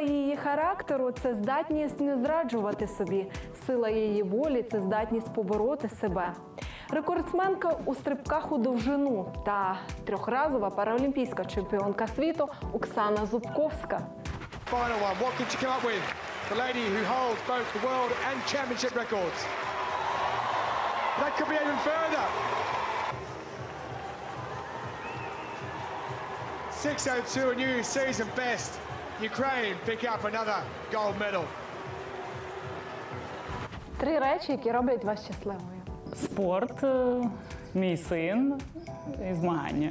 її характеру це здатність не зраджувати собі. Сила її волі це здатність побороти себе. Рекордсменка у стрибках у довжину та трьохразова паралімпійська чемпіонка світу Оксана Зубковська. That could be. 602, a new season best. Ukraine pick up another gold medal. Три речі, які роблять вас щасливою. Спорт, е, мій син і змагання.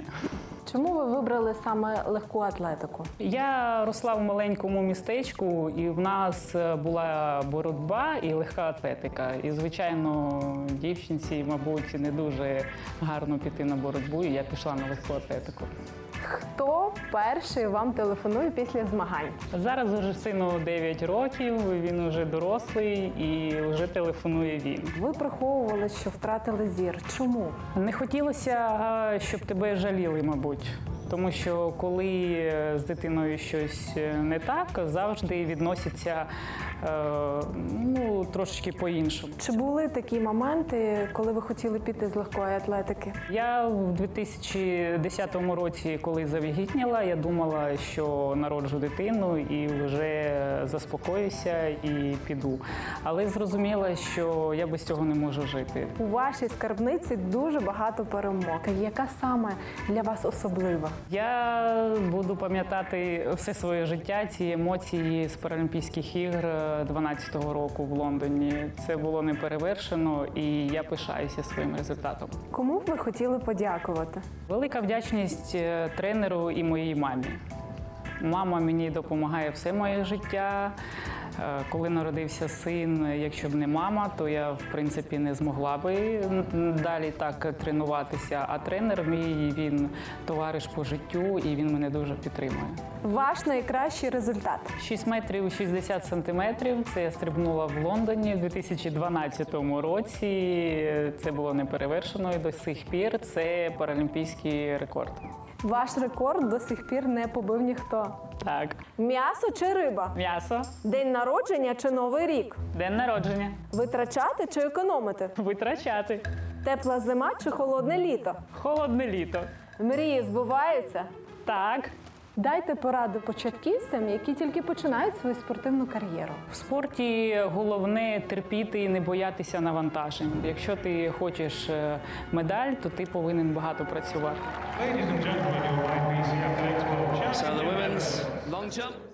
Чому ви вибрали саме легку атлетику? Я росла в маленькому містечку, і в нас е, була боротьба і легка атлетика. І, звичайно, дівчинці, мабуть, не дуже гарно піти на боротьбу, і я пішла на легку атлетику. Хто перший вам телефонує після змагань? Зараз уже сину 9 років, він вже дорослий і вже телефонує він. Ви приховували, що втратили зір. Чому? Не хотілося, е, щоб тебе жаліли, мабуть будуть. Тому що коли е, з дитиною щось е, не так, завжди відносяться е, ну, трошечки по-іншому. Чи були такі моменти, коли ви хотіли піти з легкої атлетики? Я в 2010 році, коли завагітніла, я думала, що народжу дитину і вже заспокоюся і піду. Але зрозуміла, що я без цього не можу жити. У вашій скарбниці дуже багато перемог. Яка саме для вас особлива? Я буду пам'ятати все своє життя, ці емоції з Паралімпійських ігр 12-го року в Лондоні. Це було неперевершено, і я пишаюся своїм результатом. Кому б ви хотіли подякувати? Велика вдячність е, тренеру і моїй мамі. Мама мені допомагає все моє життя. Е, Коли народився син, якщо б не мама, то я в принципі не змогла би далі так тренуватися. А тренер мій він товариш по життю і він мене дуже підтримує. Ваш найкращий результат. 6 метрів 60 сантиметрів. Це я стрибнула в Лондоні в 2012 році. Це було неперевершено і до сих пір. Це паралімпійський рекорд. Ваш рекорд до сих пір не побив ніхто. Так, М'ясо чи риба? м'ясо, День народження чи новий рік? день народження. Витрачати чи економити? Витрачати. Тепла зима чи холодне літо? Холодне літо. Мрії збуваються? Так. Дайте пораду початківцям, які тільки починають свою спортивну кар'єру. В спорті головне терпіти і не боятися навантажень. Якщо ти хочеш е, медаль, то ти повинен багато працювати. Ladies and gentlemen, your IPC Athletics World So the women's long jump.